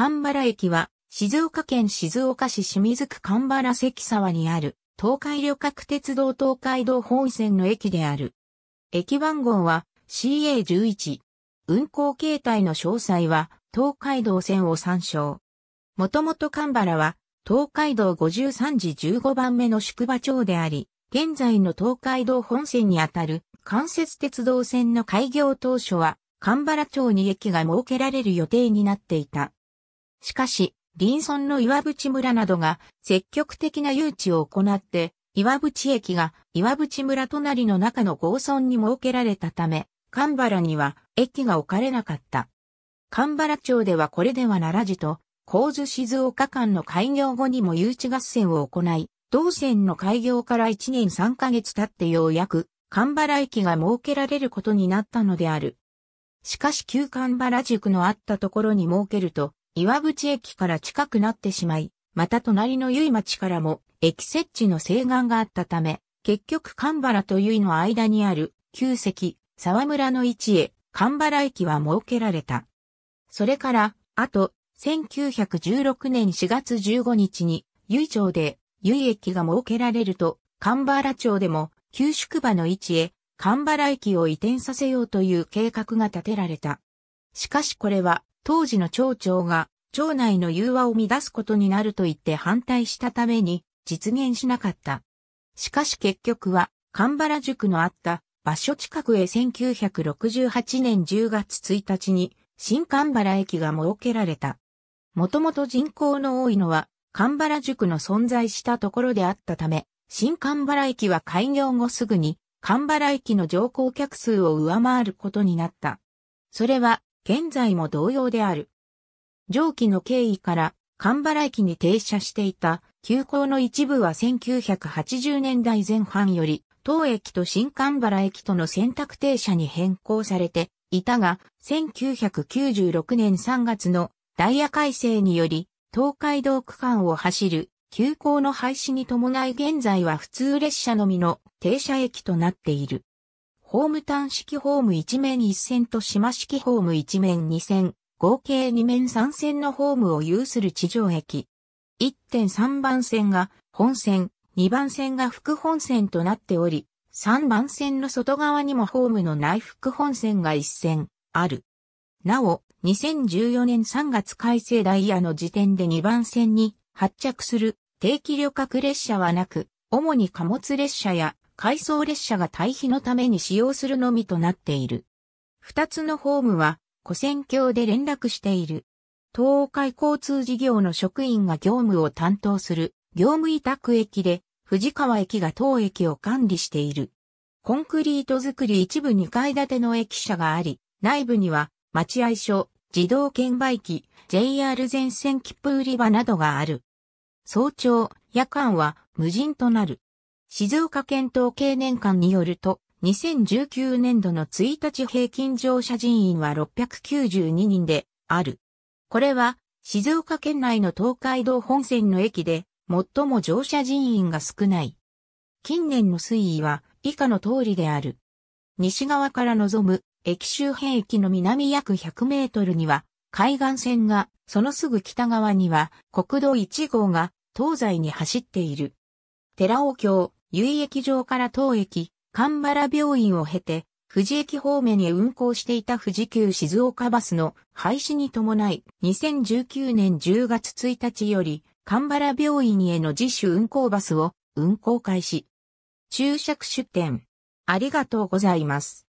神原駅は、静岡県静岡市清水区神原関沢にある、東海旅客鉄道東海道本線の駅である。駅番号は CA11。運行形態の詳細は東海道線を参照。もともと神原は東海道53時15番目の宿場町であり、現在の東海道本線にあたる関節鉄道線の開業当初は神原町に駅が設けられる予定になっていた。しかし、林村の岩淵村などが積極的な誘致を行って、岩淵駅が岩淵村隣の中の合村に設けられたため、神原には駅が置かれなかった。神原町ではこれではならじと、神津静岡間の開業後にも誘致合戦を行い、同線の開業から1年3ヶ月経ってようやく、神原駅が設けられることになったのである。しかし旧神原宿のあったところに設けると、岩淵駅から近くなってしまい、また隣の由町からも駅設置の請願があったため、結局神原と由の間にある旧石沢村の位置へ神原駅は設けられた。それから、あと、1916年4月15日に、由町で、由駅が設けられると、神原町でも、旧宿場の位置へ、神原駅を移転させようという計画が立てられた。しかしこれは、当時の町長が、町内の融和を乱すことになると言って反対したために、実現しなかった。しかし結局は、神原塾のあった場所近くへ1968年10月1日に新神原駅が設けられた。もともと人口の多いのは神原塾の存在したところであったため、新神原駅は開業後すぐに神原駅の乗降客数を上回ることになった。それは現在も同様である。上記の経緯から神原駅に停車していた急行の一部は1980年代前半より当駅と新神原駅との選択停車に変更されていたが、1996年3月のダイヤ改正により、東海道区間を走る急行の廃止に伴い現在は普通列車のみの停車駅となっている。ホーム単式ホーム1面1線と島式ホーム1面2線、合計2面3線のホームを有する地上駅。1.3番線が本線、2番線が副本線となっており、3番線の外側にもホームの内副本線が1線ある。なお、2014年3月改正ダイヤの時点で2番線に発着する定期旅客列車はなく、主に貨物列車や回送列車が対比のために使用するのみとなっている。二つのホームは古線橋で連絡している。東海交通事業の職員が業務を担当する業務委託駅で藤川駅が当駅を管理している。コンクリート作り一部2階建ての駅舎があり、内部には待合所、自動券売機、JR 全線切符売り場などがある。早朝、夜間は無人となる。静岡県統計年間によると、2019年度の1日平均乗車人員は692人である。これは静岡県内の東海道本線の駅で最も乗車人員が少ない。近年の推移は以下の通りである。西側から望む駅周辺駅の南約100メートルには海岸線が、そのすぐ北側には国道1号が東西に走っている。寺尾橋、由比駅場から当駅、神原病院を経て、富士駅方面へ運行していた富士急静岡バスの廃止に伴い、2019年10月1日より神原病院への自主運行バスを運行開始。注釈出店。ありがとうございます。